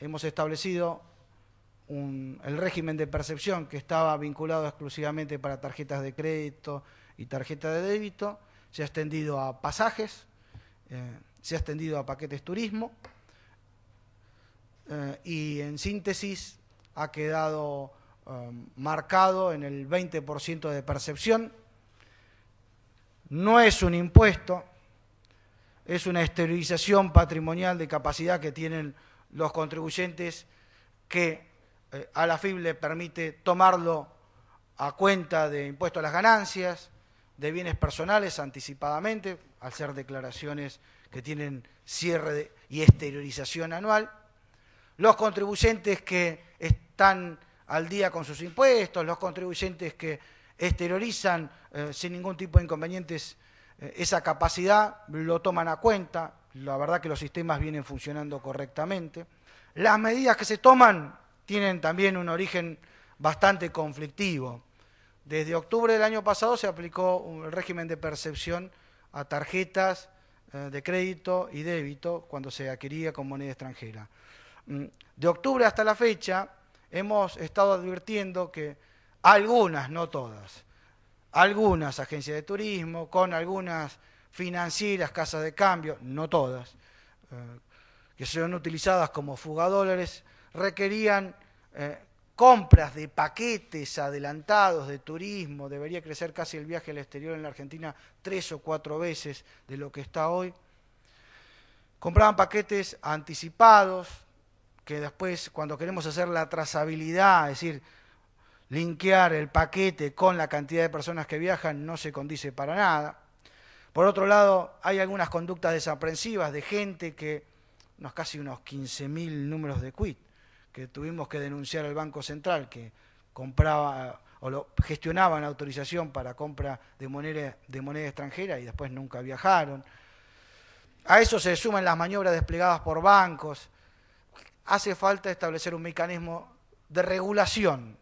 hemos establecido el régimen de percepción que estaba vinculado exclusivamente para tarjetas de crédito y tarjetas de débito, se ha extendido a pasajes, eh, se ha extendido a paquetes turismo eh, y en síntesis ha quedado um, marcado en el 20% de percepción. No es un impuesto, es una esterilización patrimonial de capacidad que tienen los contribuyentes que eh, a la FIB le permite tomarlo a cuenta de impuesto a las ganancias, de bienes personales anticipadamente, al ser declaraciones que tienen cierre y exteriorización anual. Los contribuyentes que están al día con sus impuestos, los contribuyentes que exteriorizan eh, sin ningún tipo de inconvenientes eh, esa capacidad, lo toman a cuenta. La verdad que los sistemas vienen funcionando correctamente. Las medidas que se toman tienen también un origen bastante conflictivo. Desde octubre del año pasado se aplicó el régimen de percepción a tarjetas eh, de crédito y débito cuando se adquiría con moneda extranjera. Mm, de octubre hasta la fecha hemos estado advirtiendo que algunas, no todas, algunas agencias de turismo, con algunas financieras, casas de cambio, no todas, eh, que son utilizadas como fugadólares, requerían eh, compras de paquetes adelantados de turismo, debería crecer casi el viaje al exterior en la Argentina tres o cuatro veces de lo que está hoy. Compraban paquetes anticipados, que después cuando queremos hacer la trazabilidad, es decir, linkear el paquete con la cantidad de personas que viajan, no se condice para nada. Por otro lado, hay algunas conductas desaprensivas de gente que, unos casi unos 15.000 números de quit, que tuvimos que denunciar al Banco Central, que compraba o lo, gestionaban autorización para compra de moneda, de moneda extranjera y después nunca viajaron. A eso se suman las maniobras desplegadas por bancos. Hace falta establecer un mecanismo de regulación,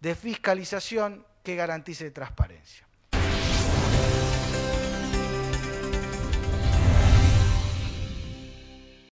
de fiscalización que garantice transparencia.